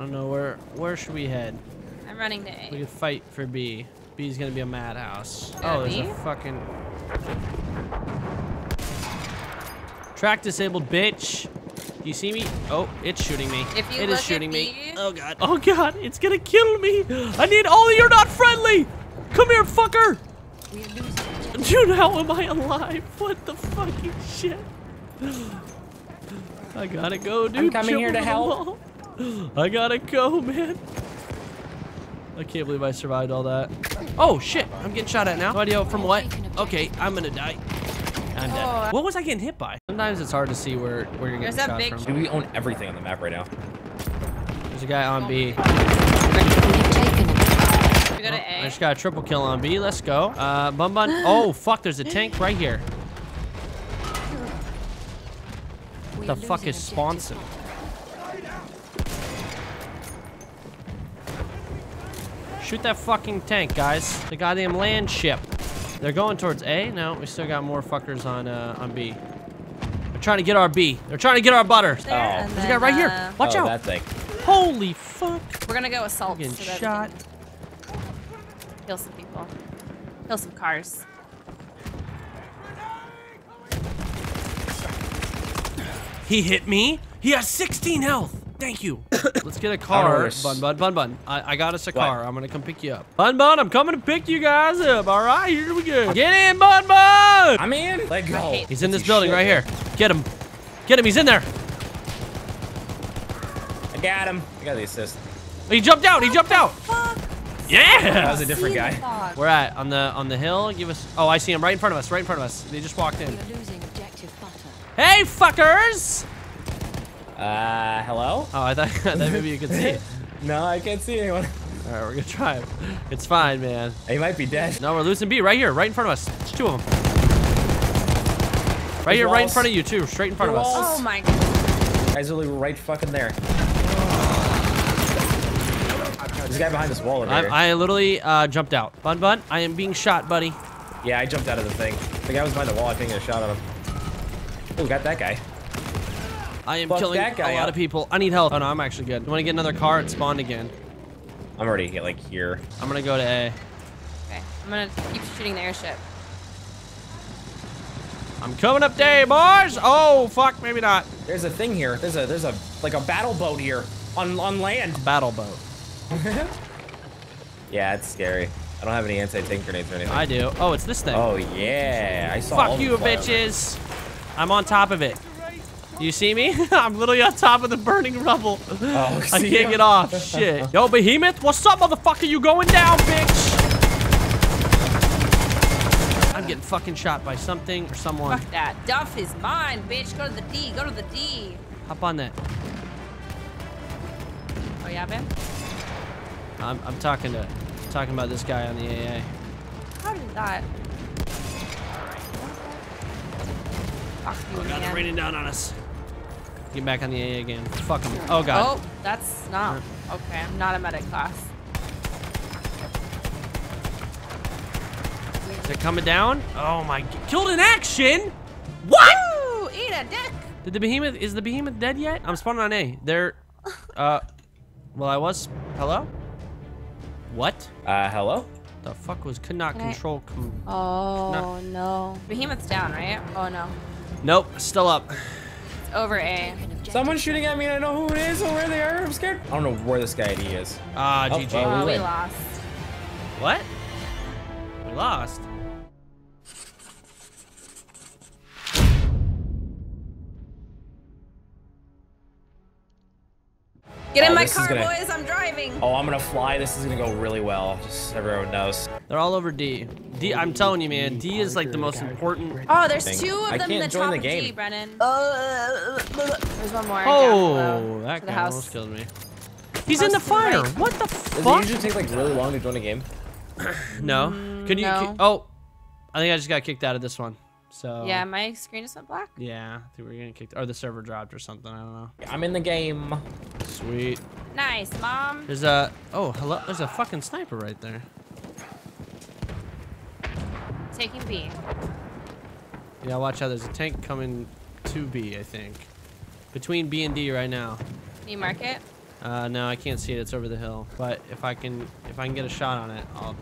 don't know where. Where should we head? I'm running to A. We A. could fight for B. B's gonna be a madhouse. Yeah, Oh, there's B? a fucking track disabled, bitch. Do you see me? Oh, it's shooting me. If you It look is shooting at me. Oh god. Oh god, it's gonna kill me. I need. Oh, you're not friendly. Come here, fucker. We're losing objective. Dude, how am I alive? What the fucking shit? I gotta go, dude. I'm coming Jump here to over the help. Wall. I gotta go, man. I can't believe I survived all that. Oh shit, I'm getting shot at now. No idea from what. Okay, I'm gonna die. I'm dead. Oh. What was I getting hit by? Sometimes it's hard to see where, where you're There's getting that shot big from. Dude, we own everything on the map right now. There's a guy on B. We've taken it. We go to I A. just got a triple kill on B. Let's go. Uh, bun bun. Oh fuck, there's a tank right here. We the fuck is objective Shoot that fucking tank, guys. The goddamn land ship. They're going towards A. No, we still got more fuckers on uh, on B. They're trying to get our B. They're trying to get our butter. There, Oh. and There's a guy right here. uh, Watch oh, out. that thing. Holy fuck. We're gonna go assault Getting so shot. kill some people. Kill some cars. He hit me. He has 16 health. Thank you. Let's get a car. Bun, bun, bun, bun. I, I got us a What? car. I'm gonna come pick you up. Bun, bun, I'm coming to pick you guys up. All right, here we go. Get in, bun, bun. I'm in. Let go. He's in this Piece building shit, right here. Get him. Get him. He's in there. I got him. I got the assist. He jumped out. He jumped out. Fuck. That was a different guy. Fuck. We're at on the on the hill. Give us. Oh, I see him right in front of us. Right in front of us. They just walked in. We are losing objective butter. Hey, fuckers. Uh, hello? Oh, I thought, I thought maybe you could see it. No, I can't see anyone. All right, we're gonna try it. It's fine, man. He might be dead. No, we're losing B right here, right in front of us. There's two of them. Right here, right in front of you too, straight in front of Your us. Oh my god. Guy's really right fucking there. There's a guy behind this wall over here. I, I literally uh, jumped out. Bun Bun, I am being shot, buddy. yeah, I jumped out of the thing. The guy was behind the wall. I think I get a shot at him. Oh, got that guy. I am Fuck killing that guy a lot up. of people. I need help. Oh no, I'm actually good. You want to get another car? It spawned again. I'm already like here. I'm gonna go to A. Okay. I'm gonna keep shooting the airship. I'm coming up there, boys. Oh fuck, maybe not. There's a thing here. There's a there's a like a battle boat here on on land. Battle boat. Yeah, it's scary. I don't have any anti-tank grenades or anything. I do. Oh, it's this thing. Oh yeah, I saw. Fuck of you, them fly over. bitches. I'm on top of it. Do you see me? I'm literally on top of the burning rubble. Oh, I can't ya. get off. Shit. Yo, Behemoth, what's up, motherfucker? You going down, bitch? I'm getting fucking shot by something or someone. Fuck that. Duff is mine, bitch. Go to the D. Go to the D. Hop on that. Oh yeah, man. I'm, I'm talking to talking about this guy on the AA. How did that? Fuck you, Oh god, they're raining down on us. Get back on the AA again. Fuck him. Oh god. Oh, that's not okay. I'm not a medic class. Is it coming down? Oh my. Killed in action? What? Woo! Eat a dick. Did the behemoth is the behemoth dead yet? I'm spawning on A. They're uh well I was hello? What? Uh, hello. The fuck was could not Can I- control com Oh no. Behemoth's down, right? Oh no. Nope, still up. It's over A. Someone's shooting at me. and I know who it is or where they are. I'm scared. I don't know where this guy is. Ah, Oh, GG. oh. Oh, we lost. What? We lost. Get in Oh, my car, gonna- boys. I'm driving. Oh, I'm gonna fly. This is gonna go really well. Just so everyone knows. They're all over D. D I'm telling you man, D is like the most important Oh, there's Thing. two of them in the top the of. D, Brennan. Uh, there's one more. Oh, below, that guy house. almost killed me. He's in the House to the fire. right. What the fuck? Does it fuck? usually take like really long to join a game? No. Mm, Can you? no. oh, I think I just got kicked out of this one. So Yeah, my screen just went black. Yeah, I think we're getting kicked, or the server dropped or something. I don't know. I'm in the game. Sweet. Nice, mom. There's a oh hello. There's a fucking sniper right there. Taking B. Yeah, watch out. There's a tank coming to B. I think between B and D right now. Can you mark it? Uh, no, I can't see it. It's over the hill. But if I can, if I can get a shot on it, I'll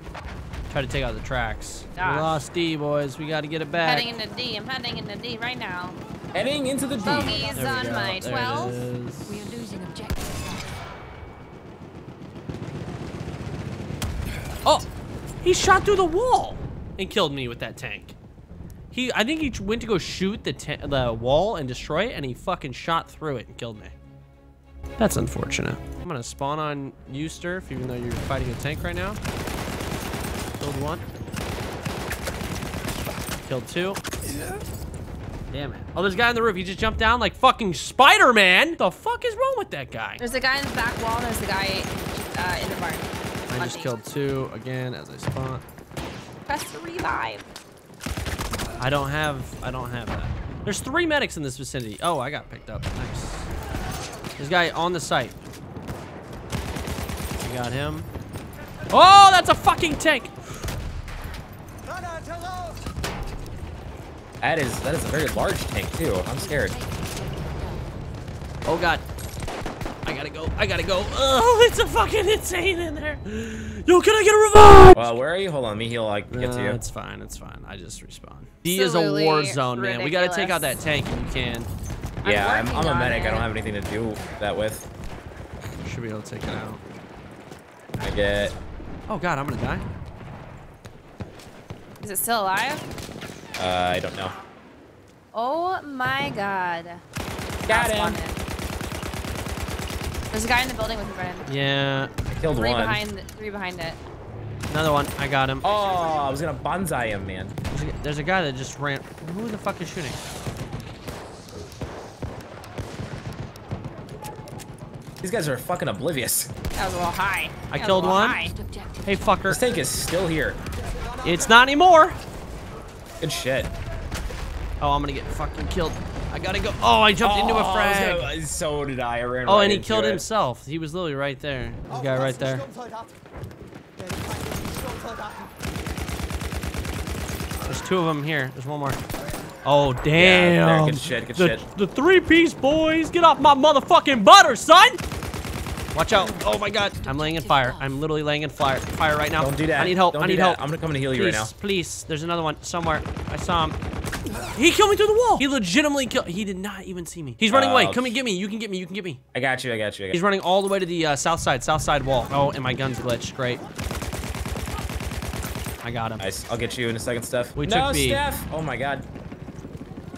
try to take out the tracks. We lost D, boys. We got to get it back. Heading into D. I'm heading into D right now. Heading into the D. Bogeys There on go. my There 12. We are losing objective Oh, he shot through the wall and killed me with that tank. He, I think he went to go shoot the the wall and destroy it, and he fucking shot through it and killed me. That's unfortunate. I'm gonna spawn on you, Sturf, even though you're fighting a tank right now. Killed one. Killed two. Damn it. Oh, there's a guy on the roof. He just jumped down like fucking Spider-Man. The fuck is wrong with that guy? There's a guy in the back wall. There's a guy uh, in the barn. I just killed two again as I spawn. Press to revive. I don't have, I don't have that. There's three medics in this vicinity. Oh, I got picked up. Nice. There's a guy on the site. I got him. Oh, that's a fucking tank. That is that is a very large tank too. I'm scared. Oh god. I gotta go. I gotta go. Oh, it's a fucking insane in there. Yo, can I get a revive? Well, where are you? Hold on, me heal. I can get to No, you. it's fine. It's fine. I just respawn. D is a war zone, man. We gotta take out that tank if you can. Yeah, I'm, working I'm a on medic. I don't have anything to do that with. Should be able to take it out. I get. Oh god, I'm gonna die. Is it still alive? Uh, I don't know. Oh my god. Got I'll him. spawn in. There's a guy in the building with you, Brennan. Yeah. I killed Three one. behind, three behind it. Another one. I got him. Oh, I was gonna bonsai him, man. There's a, there's a guy that just ran. Who the fuck is shooting? These guys are fucking oblivious. That was a little high. I That killed one. high. Hey, fucker. This tank is still here. It's not anymore. Good shit. Oh, I'm gonna get fucking killed. I gotta go. Oh, I jumped into a Oh, frag. gonna- so did I. I Oh, right and he killed it. himself. He was literally right there. This guy right there. There's two of them here. There's one more. Oh, Yeah, damn. there, good shit, good the, shit. The three-piece boys. Get off my motherfucking butter, son. Watch out. Oh, my God. I'm laying in fire. I'm literally laying in fire, fire right now. Don't do that. I need help. Don't I need help. I'm gonna come and heal you right now. Please, there's another one somewhere. I saw him. He killed me through the wall. He legitimately killed. He did not even see me. He's running away. Oh. Come and get me. You can get me. You can get me. I got you. I got you. I got He's running all the way to the uh, south side, south side wall. Oh, and my gun's glitched. Great. I got him. Nice. I'll get you in a second, Steph. We no, took B. Steph. Oh my god.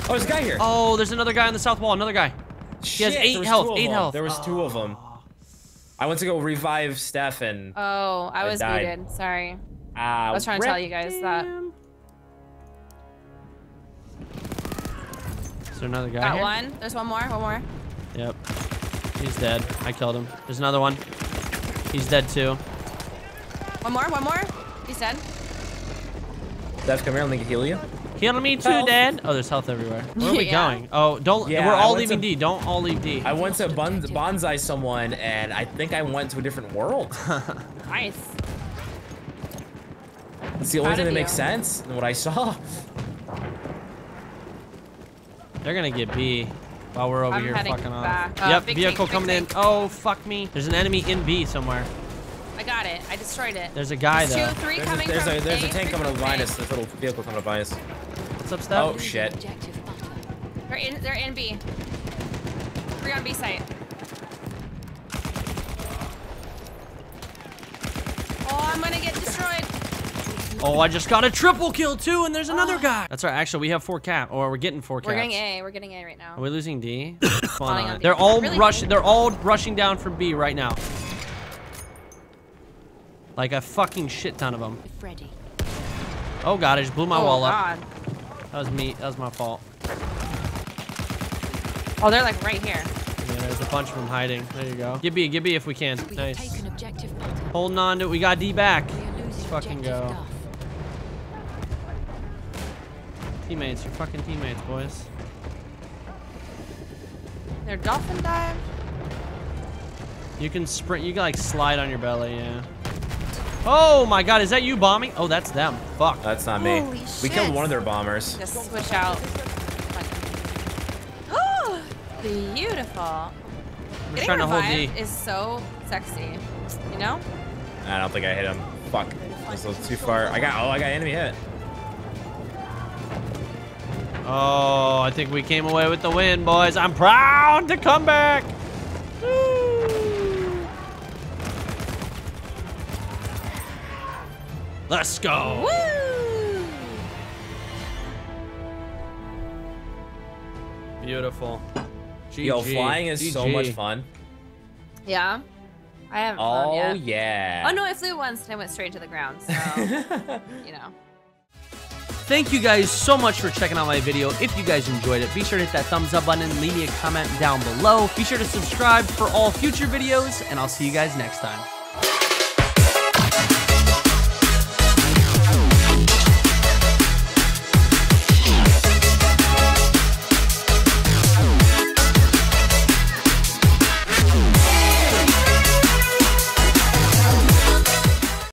Oh, there's a guy here. Oh, there's another guy on the south wall. Another guy. he has eight health, eight health. There was two of them. I went to go revive Steph and Oh, I I was died. muted. Sorry. ah, I was trying to tell you guys that. Damn. Is there another guy Got here? one. There's one more. One more. Yep. He's dead. I killed him. There's another one. He's dead too. One more. One more. He's dead. Steph, come here. Let me heal you. Killing me too, Health. Dad. Oh, there's health everywhere. Where are we Yeah. going? Oh, don't. Yeah, we're all leaving to- D. Don't all leave D. I went to bon bonsai someone and I think I went to a different world. Nice. It's the only Proud thing that makes sense than what I saw. They're gonna get B while we're over I'm here fucking back. off. Uh, yep, vehicle tank, big coming in. tank. Oh, fuck me. There's an enemy in B somewhere. I got it. I destroyed it. There's a guy There's though. two, three There's a, coming there's from a, there's a A, tank coming up from behind A. This little vehicle coming to behind us. What's up, Steph? Oh, shit. Objective butter. They're in. They're in B. Three on B site. Oh, I'm gonna get destroyed. Oh, I just got a triple kill too, and there's another oh. guy. That's right. Actually, we have four cap, or we're getting four caps. We're getting A. We're getting A right now. Are we losing D? What's on? on They're all Really rushing. They're all rushing down from B right now. Like a fucking shit ton of them. Freddy. Oh god, I just blew my oh, wall God. up. That was me. That was my fault. Oh, they're like right here. Yeah, there's a bunch of them hiding. There you go. Get B, get B if we can. We Nice. have taken objective. Holding on to it. We got D back. We are losing fucking go. Duff. Teammates, you're fucking teammates, boys. They're dolphin dive. You can sprint. You can like slide on your belly. Yeah. Oh my god, is that you bombing? Oh, that's them. Fuck. That's not me. Holy We killed one of their bombers. Just switch out. Oh, beautiful. I'm just Getting trying to hold D. is so sexy. You know? I don't think I hit him. Fuck. This was too far. I got. Oh, I got enemy hit. Oh, I think we came away with the win, boys. I'm proud to come back. Let's go. Woo! Beautiful. Yo, flying is so much fun. Yeah. I haven't flown Oh yet. yeah. Oh no, I flew once and I went straight to the ground. So you know. Thank you guys so much for checking out my video. If you guys enjoyed it, be sure to hit that thumbs up button, leave me a comment down below. Be sure to subscribe for all future videos, and I'll see you guys next time.